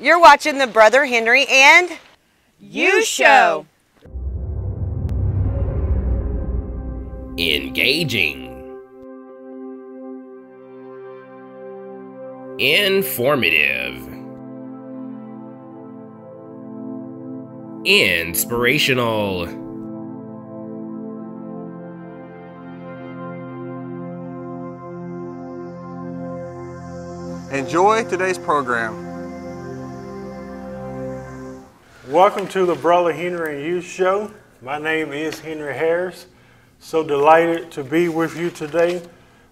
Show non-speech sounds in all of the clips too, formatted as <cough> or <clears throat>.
You're watching the Brother Henry and You Show. Engaging. Informative. Inspirational. Enjoy today's program. Welcome to the Brother Henry and You Show. My name is Henry Harris. So delighted to be with you today.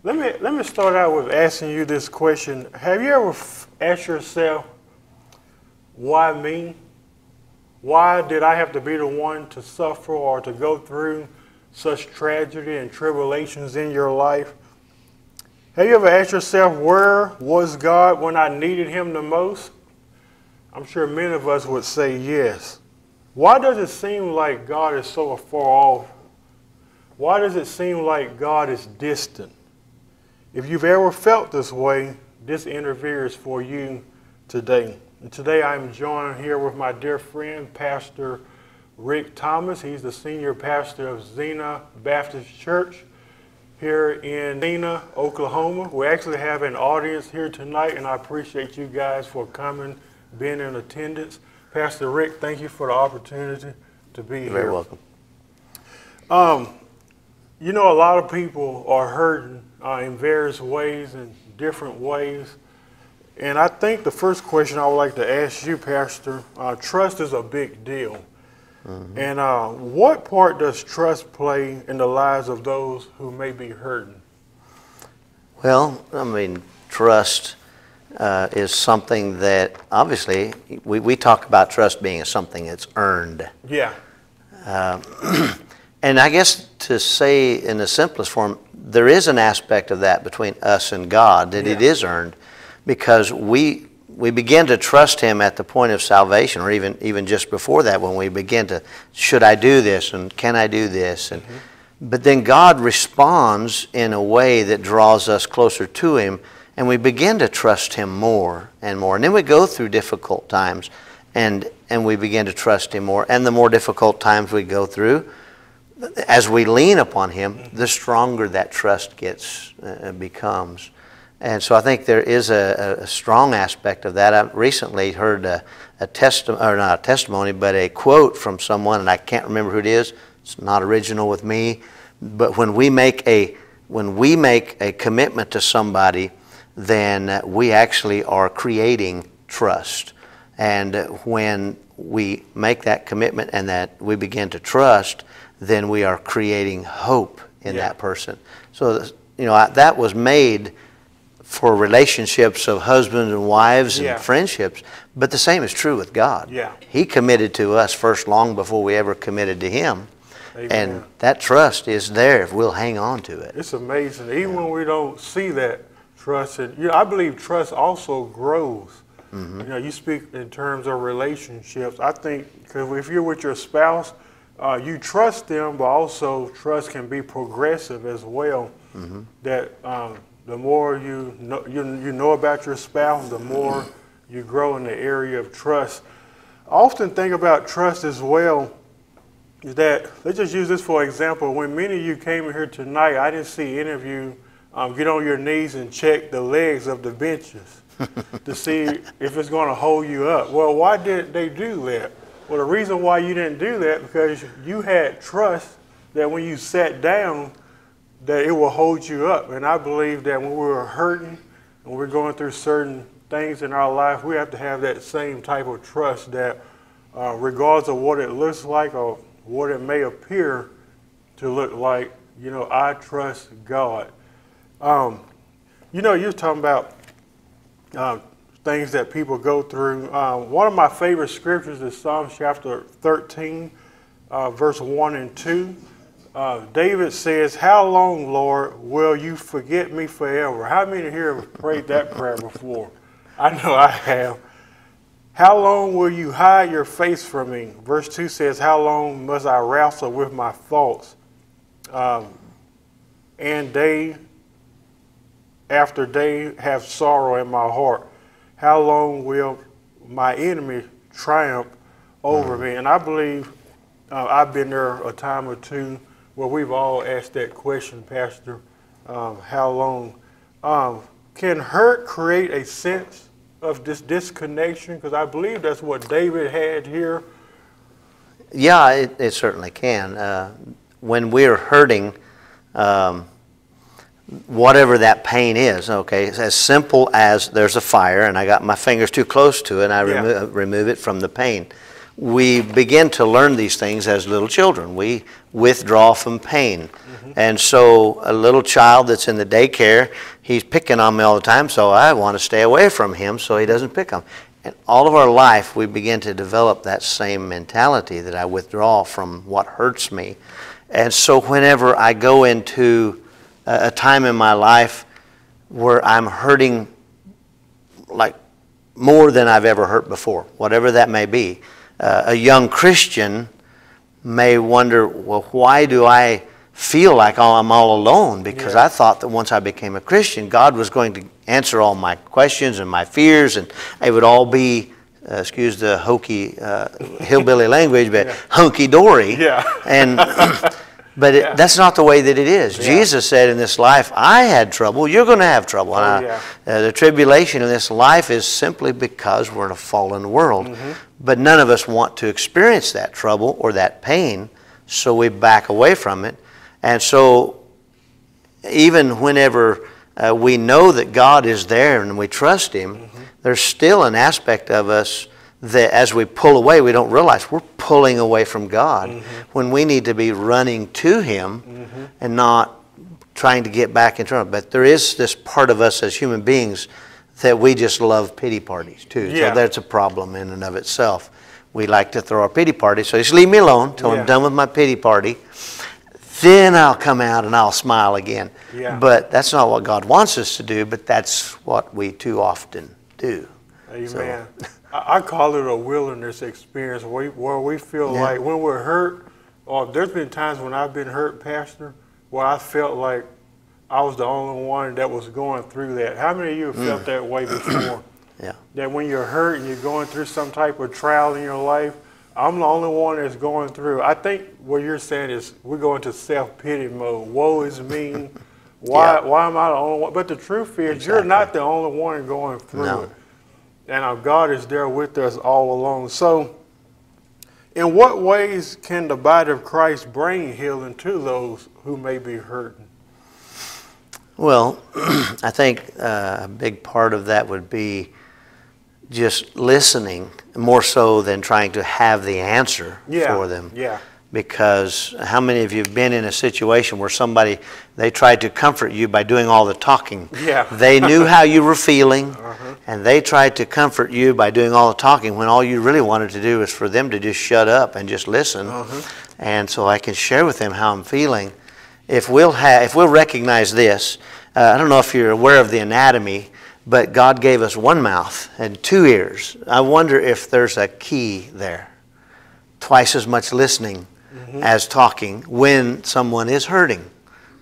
Let me let me start out with asking you this question: Have you ever asked yourself, "Why me? Why did I have to be the one to suffer or to go through such tragedy and tribulations in your life?" Have you ever asked yourself, "Where was God when I needed Him the most?" I'm sure many of us would say yes. Why does it seem like God is so far off? Why does it seem like God is distant? If you've ever felt this way, this interview is for you today. And today I'm joined here with my dear friend, Pastor Rick Thomas. He's the senior pastor of Zena Baptist Church here in Zena, Oklahoma. We actually have an audience here tonight, and I appreciate you guys for coming, being in attendance. Pastor Rick, thank you for the opportunity to be You're here. very welcome. Um, you know, a lot of people are hurting uh, in various ways and different ways. And I think the first question I would like to ask you, Pastor, uh, trust is a big deal. And uh, what part does trust play in the lives of those who may be hurting? Well, I mean, trust uh, is something that obviously we, we talk about trust being something that's earned. Yeah, <clears throat> And I guess to say in the simplest form, there is an aspect of that between us and God that it Yeah. is earned because we we begin to trust him at the point of salvation or even even just before that when we begin to should I do this and can I do this and but then God responds in a way that draws us closer to him and we begin to trust him more and more and then we go through difficult times and and we begin to trust him more and the more difficult times we go through as we lean upon Him, the stronger that trust gets uh, becomes. And so I think there is a, a strong aspect of that. I recently heard a, a testimony, or not a testimony, but a quote from someone, and I can't remember who it is. It's not original with me, but when we make a when we make a commitment to somebody, then we actually are creating trust. And when we make that commitment and that we begin to trust, then we are creating hope in Yeah. that person. So, you know, I- that was made for relationships of husbands and wives and Yeah. friendships, but the same is true with God. Yeah. He committed to us first long before we ever committed to Him. Amen. And that trust is there if we'll hang on to it. it's amazing. Even when we don't see that trust, and you know, I believe trust also grows. You know, you speak in terms of relationships. I think because if you're with your spouse, uh, you trust them, but also trust can be progressive as well. That um, the more you know, you, you know about your spouse, the more you grow in the area of trust. I often think about trust as well is that let's just use this for example. When many of you came here tonight, I didn't see any of you um, get on your knees and check the legs of the benches to <laughs> see if it's going to hold you up. Well, why didn't they do that? Well, the reason why you didn't do that because you had trust that when you sat down, that it will hold you up. And I believe that when we're hurting and we're going through certain things in our life, we have to have that same type of trust that, uh, regardless of what it looks like or what it may appear to look like, you know, I trust God. Um, you know, you're talking about uh, things that people go through. Uh, one of my favorite scriptures is Psalms chapter 13, uh, verse 1 and 2. Uh, David says, How long, Lord, will you forget me forever? How many here have prayed that prayer before? I know I have. How long will you hide your face from me? Verse 2 says, How long must I wrestle with my thoughts? Um, and day after day have sorrow in my heart. How long will my enemy triumph over me. And I believe uh, I've been there a time or two where we've all asked that question, Pastor, um, how long? Um, can hurt create a sense of this disconnection? Because I believe that's what David had here. Yeah, it, it certainly can. Uh, when we're hurting, um, whatever that pain is, okay, it's as simple as there's a fire and I got my fingers too close to it and I Yeah. remo- remove it from the pain. We begin to learn these things as little children. We withdraw from pain. Mm-hmm. And so a little child that's in the daycare, he's picking on me all the time, so I want to stay away from him so he doesn't pick on me. And all of our life, we begin to develop that same mentality that I withdraw from what hurts me. And so whenever I go into a, time in my life where I'm hurting like more than I've ever hurt before, whatever that may be, uh, a young Christian may wonder, well, why do I feel like I'm all alone? Because Yeah. I thought that once I became a Christian, God was going to answer all my questions and my fears, and it would all be, uh, excuse the hokey uh, hillbilly <laughs> language, but hunky dory. Yeah. And <laughs> but it, that's not the way that it is. Jesus said in this life, I had trouble. You're going to have trouble. Oh, I- yeah. uh, the tribulation in this life is simply because we're in a fallen world. Mm-hmm. But none of us want to experience that trouble or that pain, so we back away from it. And so, even whenever uh, we know that God is there and we trust Him, Mm-hmm. there's still an aspect of us that as we pull away, we don't realize we're pulling away from God Mm-hmm. when we need to be running to Him and not trying to get back in trouble. But there is this part of us as human beings that we just love pity parties too. Yeah. So that's a problem in and of itself. We like to throw our pity party. So just leave me alone till Yeah. I'm done with my pity party. Then I'll come out and I'll smile again. Yeah. But that's not what God wants us to do, but that's what we too often do. Amen. I, <laughs> I call it a wilderness experience where we, where we feel Yeah. like when we're hurt, or there's been times when I've been hurt, Pastor, where I felt like I was the only one that was going through that. How many of you have felt mm. that way before? <clears throat> Yeah. That when you're hurt and you're going through some type of trial in your life, I'm the only one that's going through. I think what you're saying is we're going to self pity mode. Woe is me. <laughs> Why, Yeah. why am I the only one? But the truth is, you're not the only one going through No. it and our God is there with us all along. So, in what ways can the body of Christ bring healing to those who may be hurting? Well, <clears throat> I think uh, a big part of that would be just listening more so than trying to have the answer Yeah, for them. yeah. Because how many of you have been in a situation where somebody they tried to comfort you by doing all the talking? Yeah. <laughs> They knew how you were feeling, <laughs> and they tried to comfort you by doing all the talking when all you really wanted to do was for them to just shut up and just listen. And so I can share with them how I'm feeling. If we'll have, if we'll recognize this, uh, I don't know if you're aware of the anatomy, but God gave us one mouth and two ears. I wonder if there's a key there. Twice as much listening as talking when someone is hurting.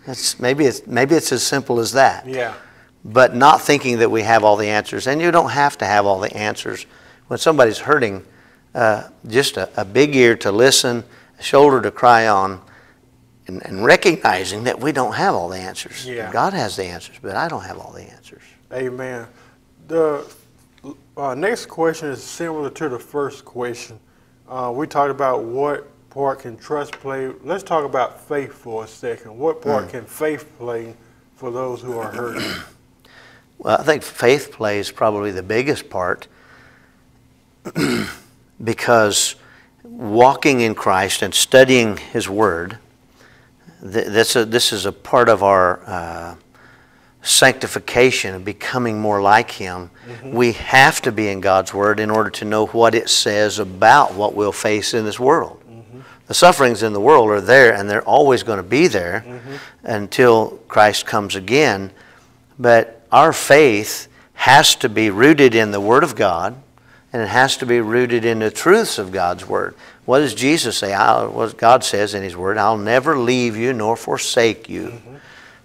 That's, maybe, it's, maybe it's as simple as that Yeah. but not thinking that we have all the answers. And you don't have to have all the answers. When somebody's hurting, uh, just a, a big ear to listen, a shoulder to cry on, and, and recognizing that we don't have all the answers. Yeah. God has the answers, but I don't have all the answers. Amen. The uh, next question is similar to the first question. Uh, we talked about what part can trust play. Let's talk about faith for a second. What part hmm. can faith play for those who are hurting? Well, I think faith plays probably the biggest part <clears throat> because walking in Christ and studying His Word, th- this, a, this is a part of our uh, sanctification and becoming more like Him. Mm-hmm. We have to be in God's Word in order to know what it says about what we'll face in this world. The sufferings in the world are there and they're always going to be there mm-hmm. until Christ comes again. But our faith has to be rooted in the Word of God, and it has to be rooted in the truths of God's Word. What does Jesus say? I'll, what God says in His Word, I'll never leave you nor forsake you. Mm-hmm.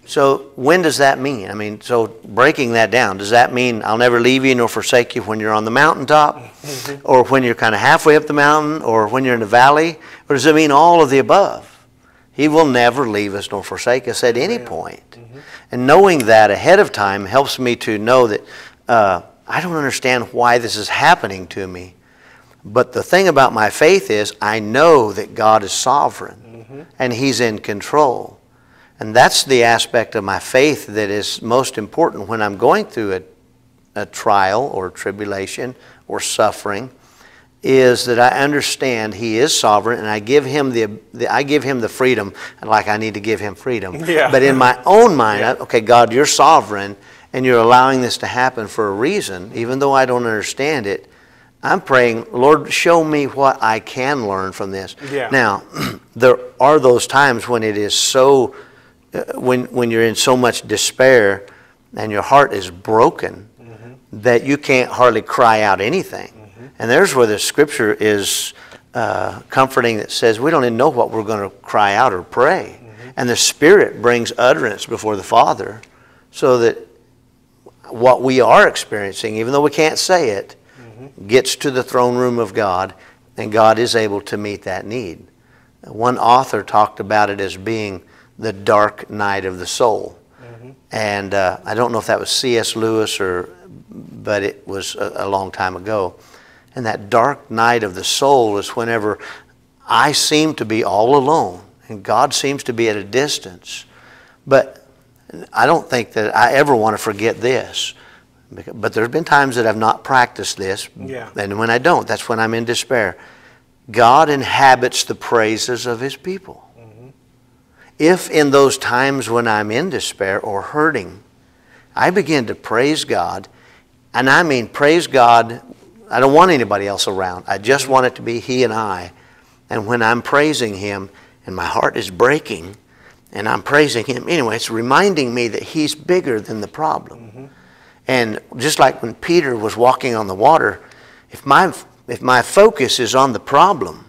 So when does that mean? I mean, so breaking that down, does that mean I'll never leave you nor forsake you when you're on the mountaintop, mm-hmm. or when you're kind of halfway up the mountain, or when you're in the valley, or does it mean all of the above? He will never leave us nor forsake us at any point. Mm-hmm. And knowing that ahead of time helps me to know that uh, I don't understand why this is happening to me. But the thing about my faith is I know that God is sovereign mm-hmm. and He's in control. And that's the aspect of my faith that is most important when I'm going through a, a trial or tribulation or suffering is that I understand He is sovereign and I give Him the, the I give Him the freedom like I need to give Him freedom. <laughs> Yeah. But in my own mind, I- okay, God, you're sovereign and you're allowing this to happen for a reason, even though I don't understand it. I'm praying, Lord, show me what I can learn from this. Yeah. Now, <clears throat> there are those times when it is so, when, when you're in so much despair and your heart is broken mm-hmm. that you can't hardly cry out anything. Mm-hmm. And there's where the scripture is uh, comforting that says we don't even know what we're going to cry out or pray. Mm-hmm. And the Spirit brings utterance before the Father so that what we are experiencing, even though we can't say it, gets to the throne room of God, and God is able to meet that need. One author talked about it as being the dark night of the soul. And uh, I don't know if that was C.S. Lewis or, but it was a, a long time ago. And that dark night of the soul is whenever I seem to be all alone and God seems to be at a distance. But I don't think that I ever want to forget this. But there's been times that I've not practiced this. Yeah. And when I don't, that's when I'm in despair. God inhabits the praises of his people. If in those times when I'm in despair or hurting, I begin to praise God, and I mean praise God, I don't want anybody else around. I just want it to be He and I. And when I'm praising Him and my heart is breaking, and I'm praising Him, anyway, it's reminding me that He's bigger than the problem. Mm-hmm. And just like when Peter was walking on the water, if my, if my focus is on the problem,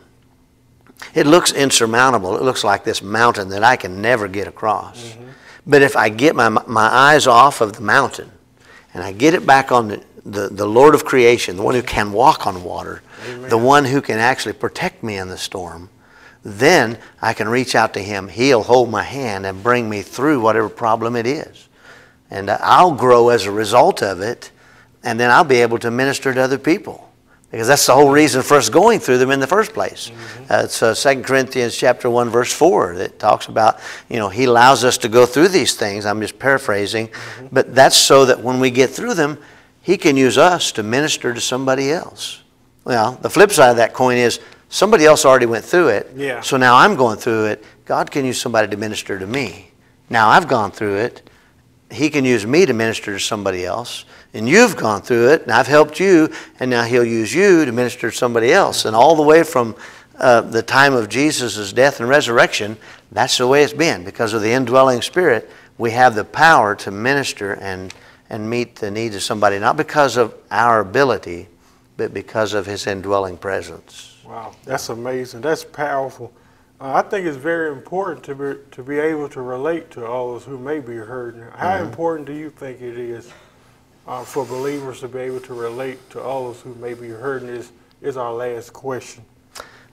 it looks insurmountable. It looks like this mountain that I can never get across. Mm-hmm. But if I get my, my eyes off of the mountain and I get it back on the, the, the Lord of creation, the one who can walk on water, the one who can actually protect me in the storm, then I can reach out to him. He'll hold my hand and bring me through whatever problem it is. And I'll grow as a result of it, and then I'll be able to minister to other people. Because that's the whole reason for us going through them in the first place. Uh, it's uh, 2 Corinthians chapter 1, verse 4 that talks about, you know, he allows us to go through these things. I'm just paraphrasing. But that's so that when we get through them, he can use us to minister to somebody else. Well, the flip side of that coin is somebody else already went through it. Yeah. So now I'm going through it. God can use somebody to minister to me. Now I've gone through it. He can use me to minister to somebody else. And you've gone through it, and I've helped you, and now He'll use you to minister to somebody else. And all the way from uh, the time of Jesus' death and resurrection, that's the way it's been. Because of the indwelling Spirit, we have the power to minister and, and meet the needs of somebody, not because of our ability, but because of His indwelling presence. Wow, that's amazing. That's powerful. Uh, I think it's very important to be to be able to relate to all those who may be hurting. How important do you think it is uh, for believers to be able to relate to all those who may be hurting? Is is our last question.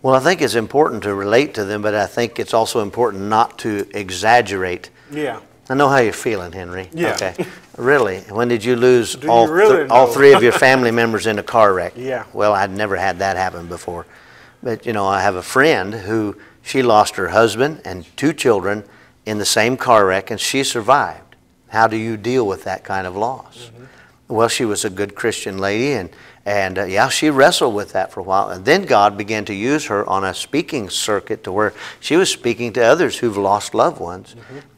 Well, I think it's important to relate to them, but I think it's also important not to exaggerate. Yeah. I know how you're feeling, Henry. Yeah. Okay. Really? When did you lose Do all, you really th- all three of your <laughs> family members in a car wreck? Yeah. Well, I'd never had that happen before. But, you know, I have a friend who she lost her husband and two children in the same car wreck, and she survived. How do you deal with that kind of loss? Well, she was a good Christian lady, and, and uh, yeah, she wrestled with that for a while. And then God began to use her on a speaking circuit to where she was speaking to others who've lost loved ones.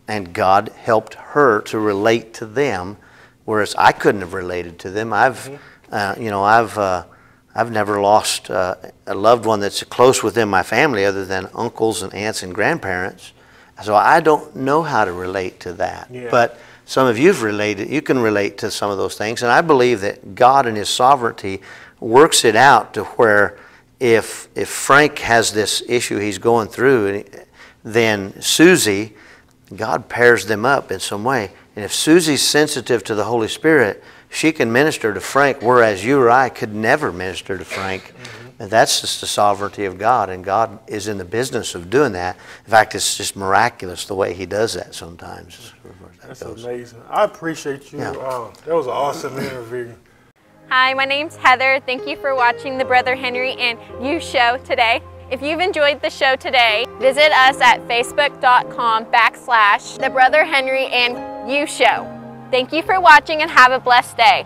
And God helped her to relate to them, whereas I couldn't have related to them. I've, uh, you know, I've, uh, I've never lost uh, a loved one that's close within my family other than uncles and aunts and grandparents. So I don't know how to relate to that. Yeah. But some of you've related, you can relate to some of those things. And I believe that God in His sovereignty works it out to where if, if Frank has this issue he's going through, then Susie God pairs them up in some way. And if Susie's sensitive to the Holy Spirit, she can minister to Frank, whereas you or I could never minister to Frank. And that's just the sovereignty of God, and God is in the business of doing that. In fact, it's just miraculous the way He does that sometimes. That That's goes. amazing. I appreciate you. Yeah. Uh, that was an awesome interview. Hi, my name's Heather. Thank you for watching the Brother Henry and You show today. If you've enjoyed the show today, visit us at facebook.com backslash the Brother Henry and You show. Thank you for watching and have a blessed day.